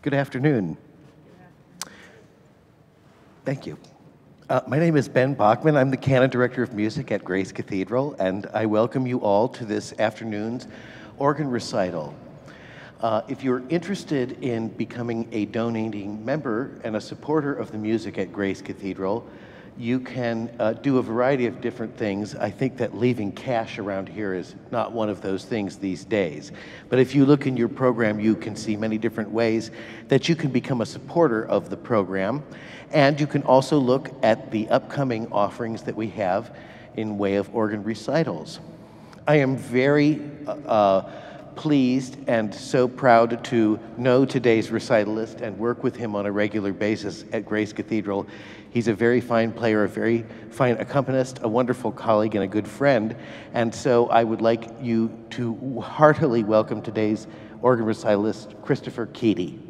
Good afternoon. Thank you. Uh, my name is Ben Bachmann. I'm the Canon Director of Music at Grace Cathedral, and I welcome you all to this afternoon's organ recital. Uh, if you're interested in becoming a donating member and a supporter of the music at Grace Cathedral, you can uh, do a variety of different things. I think that leaving cash around here is not one of those things these days. But if you look in your program, you can see many different ways that you can become a supporter of the program. And you can also look at the upcoming offerings that we have in way of organ recitals. I am very uh, uh pleased and so proud to know today's recitalist and work with him on a regular basis at Grace Cathedral. He's a very fine player, a very fine accompanist, a wonderful colleague, and a good friend. And so I would like you to heartily welcome today's organ recitalist, Christopher Keady.